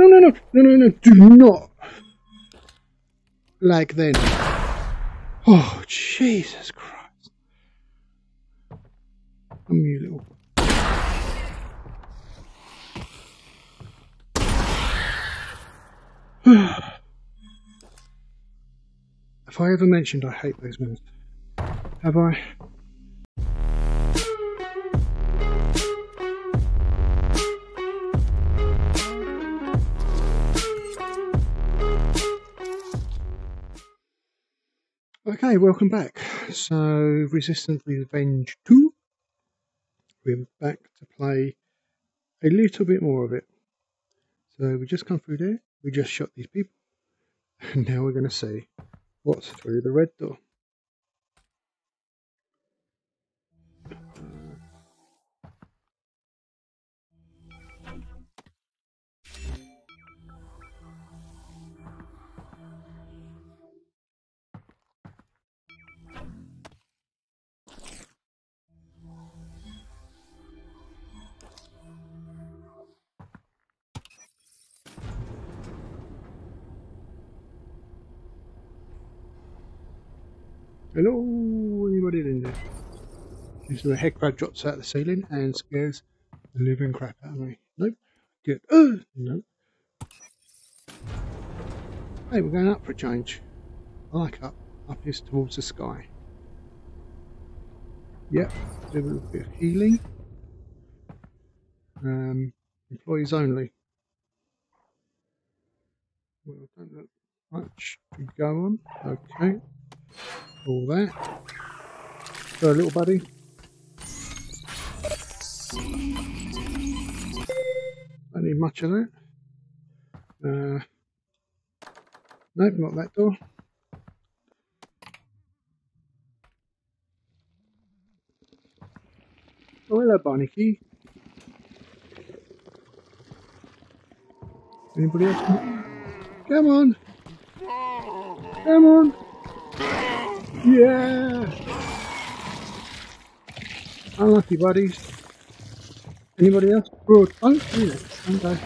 No, no, no, no, no, no. Do not. Like then. Oh, Jesus Christ. I'm you little. Have I ever mentioned I hate those moves? Have I? Okay, welcome back. So, Resistance Revenge 2. We're back to play a little bit more of it. So, we just come through there, we just shot these people, and now we're going to see what's through the red door. Is a head crab drops out of the ceiling and scares the living crap out of me. Nope. Good. Oh, no. Hey, we're going up for a change. I like up. Up is towards the sky. Yep, do a little bit of healing. Um, employees only. Well, don't look much to go on. Okay. All that. Go, little buddy. Don't need much of that. Uh, nope, not that door. Oh, hello, Barney Anybody else? Come on! Come on! Yeah! Unlucky buddies. Anybody else? Broad. Oh, yeah. Okay.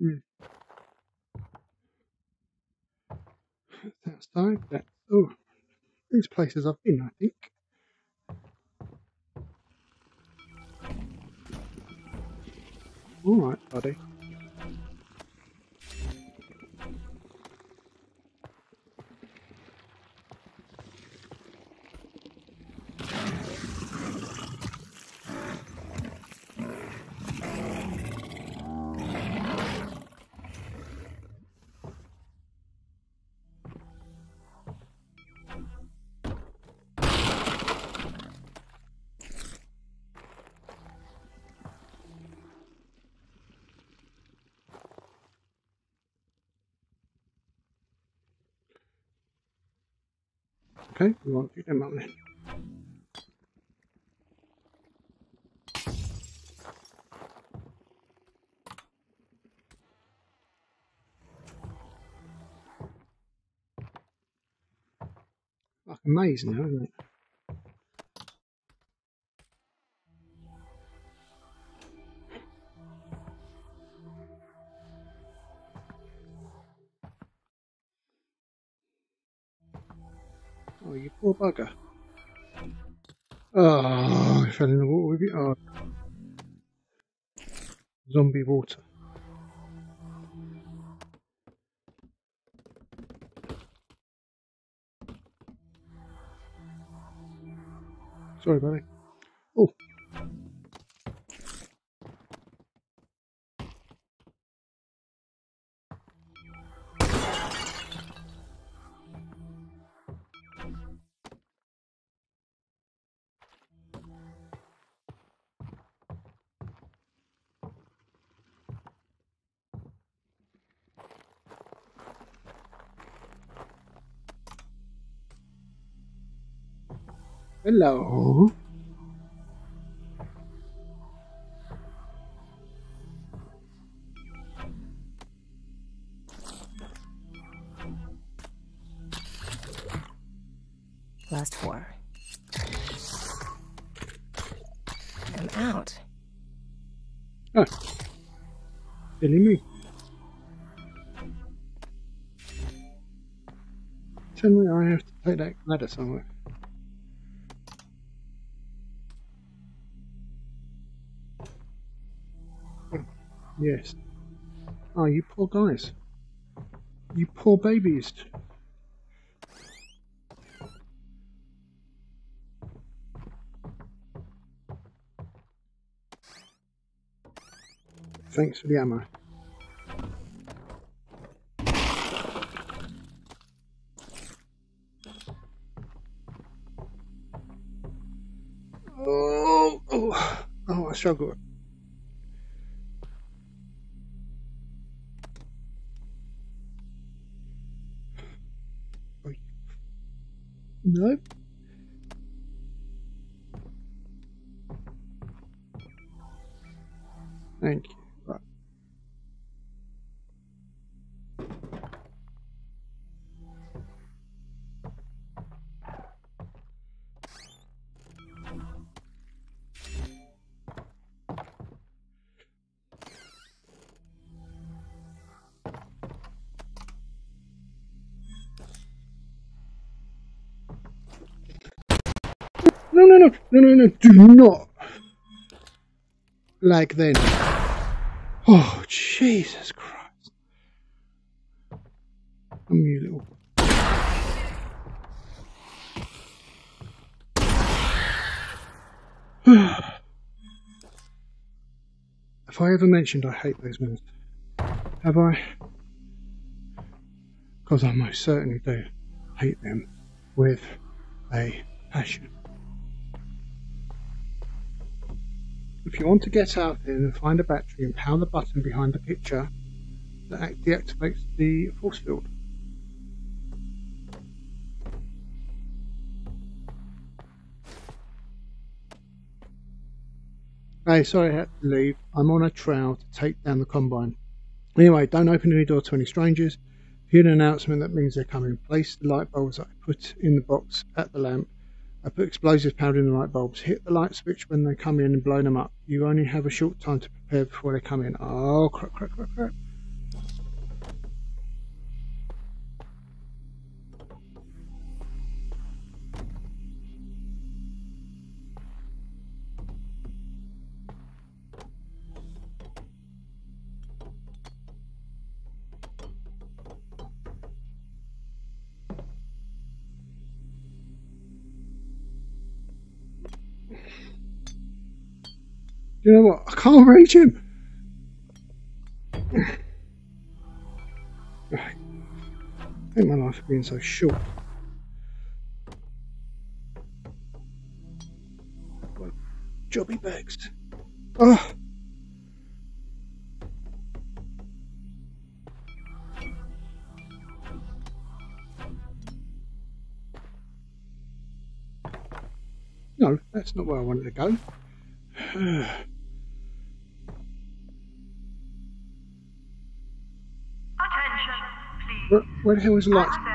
Hmm. That's time. That oh, these places I've been, I think. All right, buddy. Okay, we won't pick them. Like a maze now, isn't it? Oh, I fell in the water with you. Oh. Zombie water. Sorry, buddy. Hello. Last four. I'm out. Ah. Killing me. I have to take that ladder somewhere. Yes. Oh, you poor guys. You poor babies. Thanks for the ammo. Oh, oh, oh, I struggle. Thank you. Right. No, no, no, no, no, no, do not. Like then. Oh, Jesus Christ. I'm you little. Have I ever mentioned I hate those minutes? Have I? Because I most certainly do hate them with a passion. If you want to get out there and find a battery and power the button behind the picture that deactivates the force field. Hey, sorry I had to leave. I'm on a trail to take down the combine. Anyway, don't open any door to any strangers. If Hear an announcement that means they're coming. Place the light bulbs that I put in the box at the lamp I put explosives powder in the light bulbs. Hit the light switch when they come in and blow them up. You only have a short time to prepare before they come in. Oh, crap, crap, crap, crap. You know what? I can't reach him. I think my life has been so short. Jobby bags. Oh. No, that's not where I wanted to go. Where the hell is the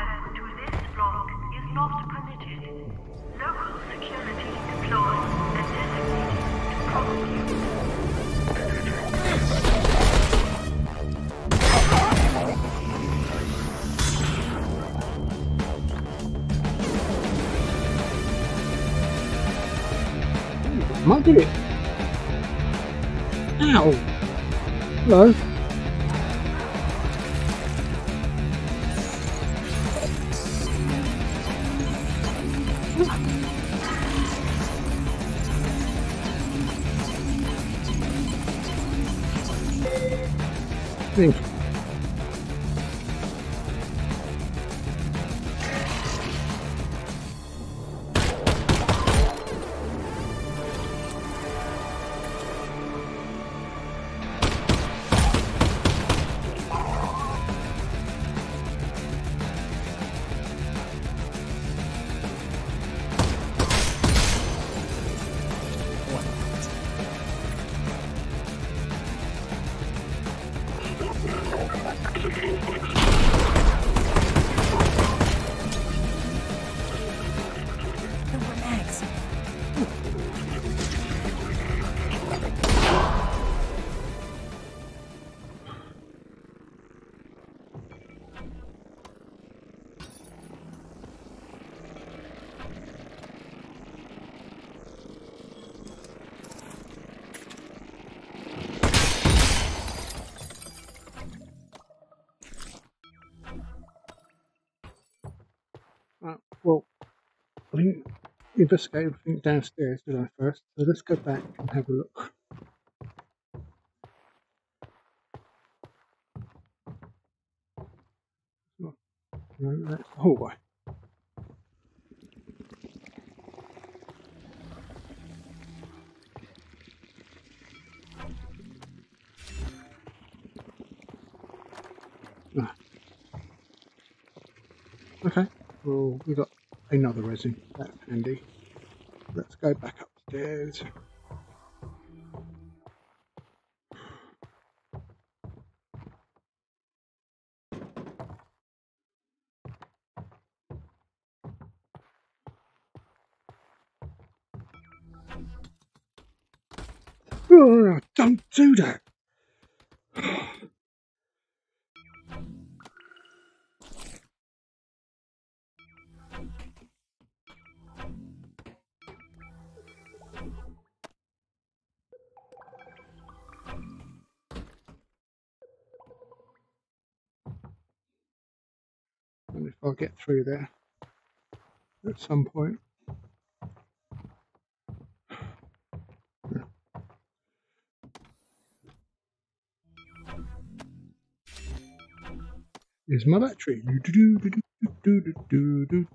Think. Investigate everything downstairs, did I, first? So let's go back and have a look. Hallway. Ah. Okay, well, we got another resin. That's handy. Let's go back upstairs. If get through there at some point. Is my battery? Do, do,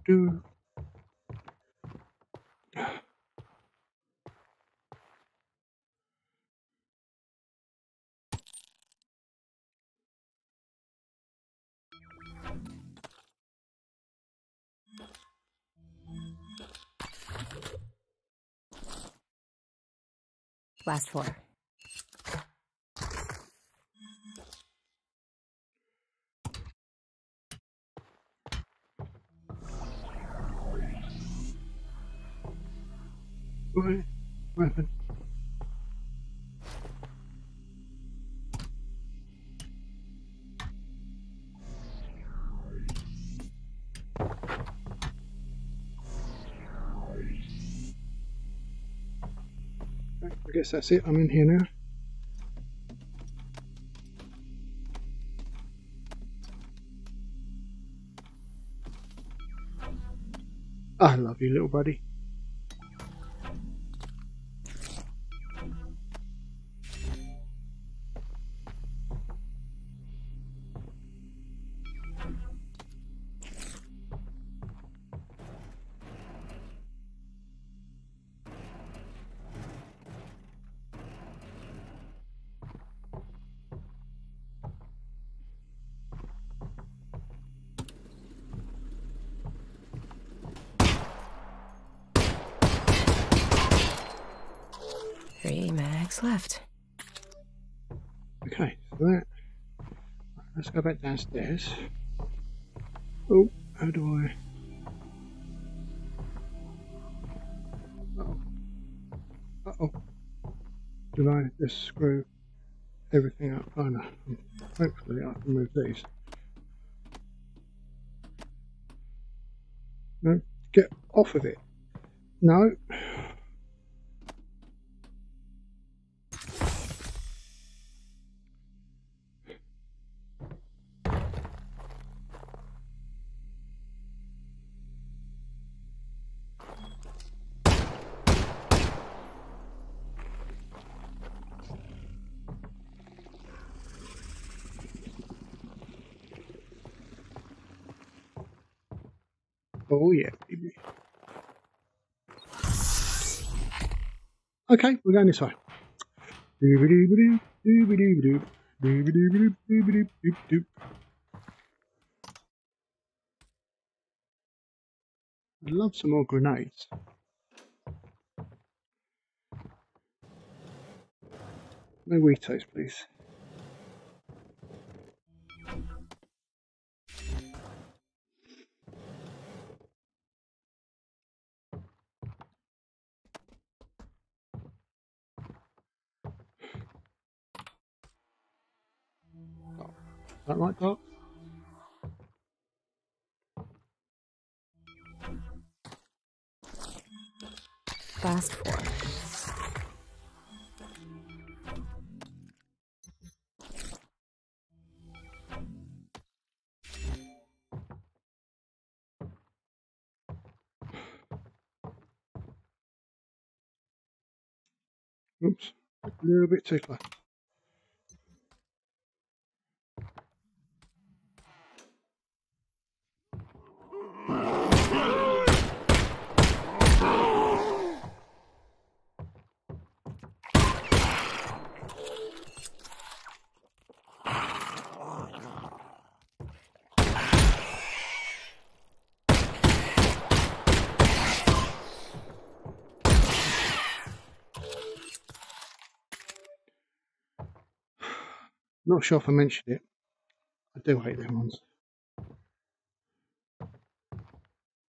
do, Last floor. What? That's it. I'm in here now. I love you, little buddy. Mags left. Okay, that. Let's go back downstairs. Oh, how do I? Uh oh. Uh oh. Did I just screw everything up? Oh no. Hopefully I can move these. No, get off of it. No. Okay, we're going this way. I'd love some more grenades. No Witos, please. something like that. Fast forward. Oops, a little bit tickler. Not sure if I mentioned it. I do hate them ones.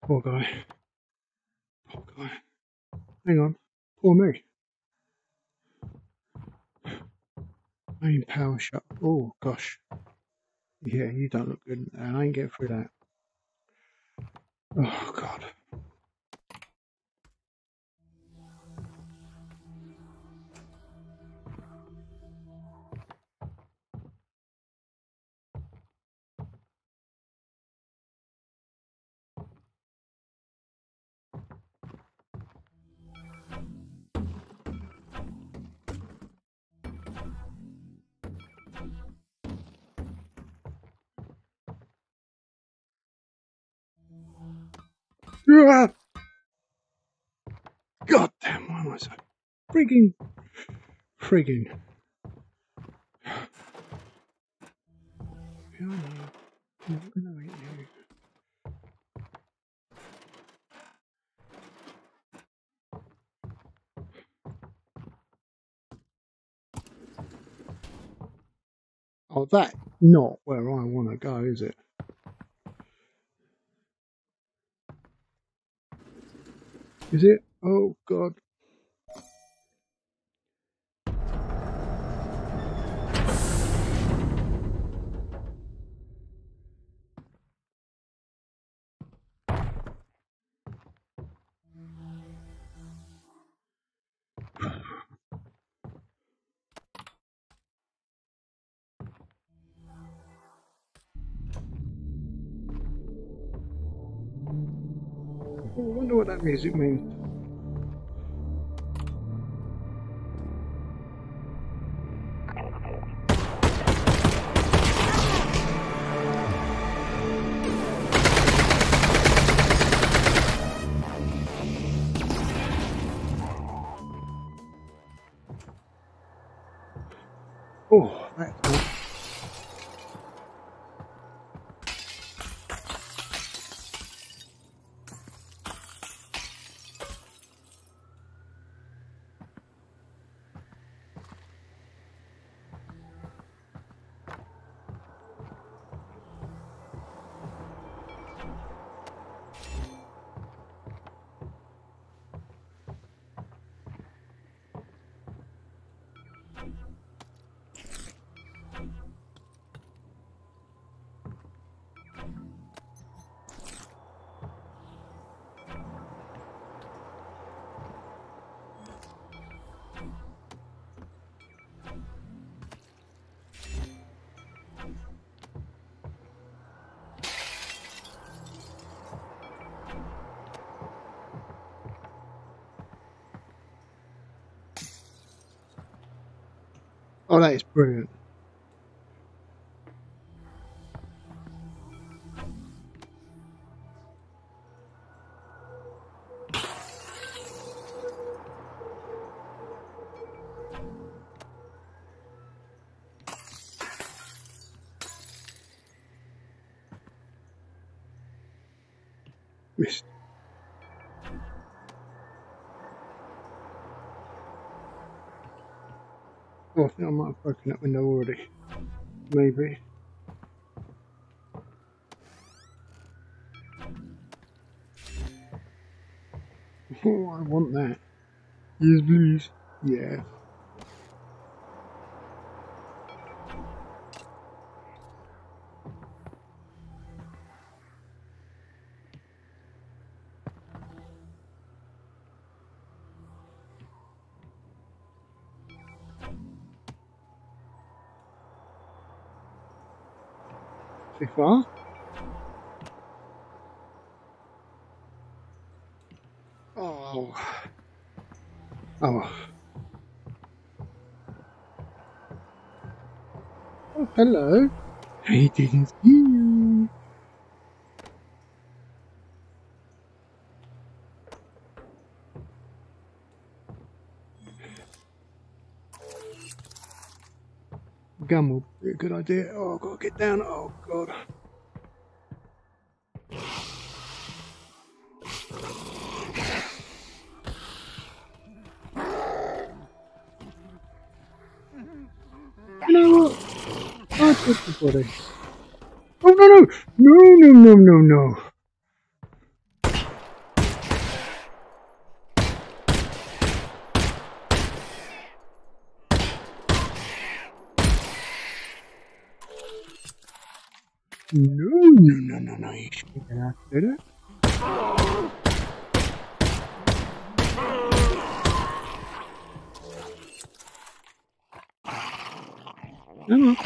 Poor guy. Poor guy. Hang on. Poor me. Main power shut. Oh gosh. Yeah, you don't look good. And I ain't getting through that. Oh god. Frigging, frigging. Oh, that not where I want to go, is it? Is it? Oh God. I wonder what that music means. Oh, that is brilliant. I think I might have broken that window already. Maybe. Oh, I want that. Yes, please. Yeah. before. Oh. Oh. oh hello. He didn't see good idea. Oh, I've got to get down. Oh, God. You know what? The body. Oh, no, no. No, no, no, no, no. No, no, no, no, no. You shouldn't get to do that. Come on.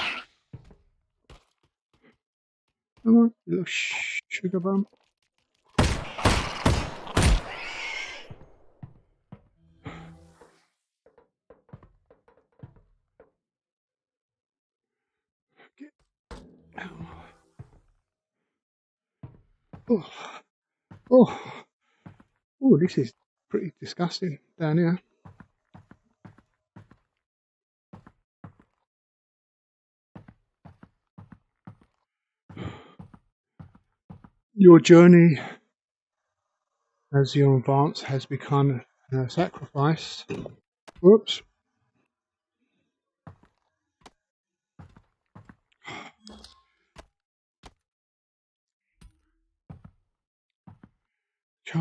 Come on, little sugar bum. Get out. Oh, oh, oh, this is pretty disgusting down here. Your journey as you advance has become a sacrifice. Whoops.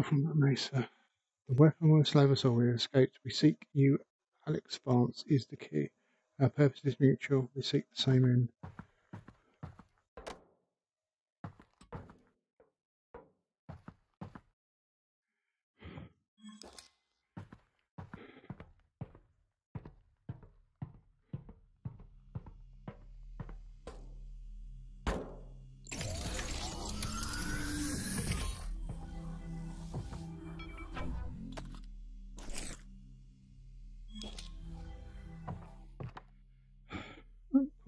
From mesa. The weapon will enslave us all. We escaped. We seek you. Alyx Vance is the key. Our purpose is mutual. We seek the same end.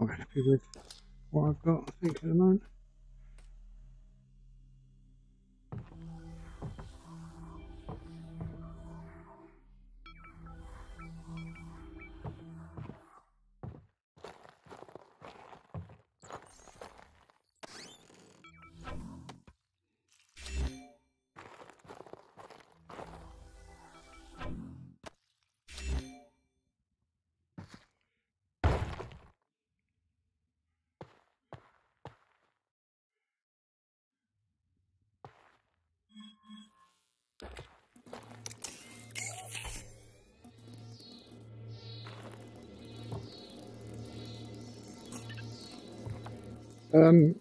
Quite happy with what I've got, I think, at the moment. Um,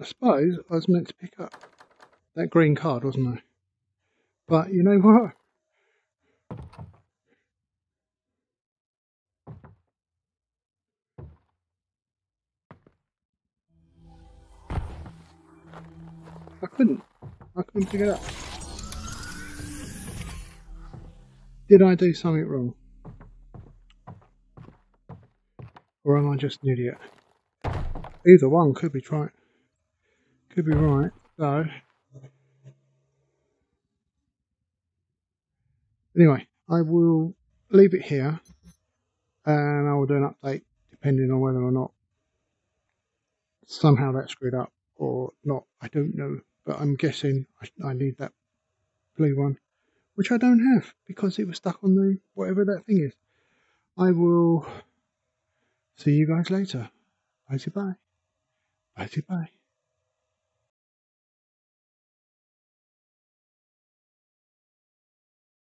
I suppose I was meant to pick up that green card, wasn't I? But you know what? I couldn't. I couldn't pick it up. Did I do something wrong? Or am I just an idiot? Either one could be right. Could be right. So anyway, I will leave it here and I will do an update depending on whether or not somehow that screwed up or not. I don't know, but I'm guessing I, I need that blue one, which I don't have because it was stuck on the whatever that thing is. I will see you guys later. Bye bye. Bye bye.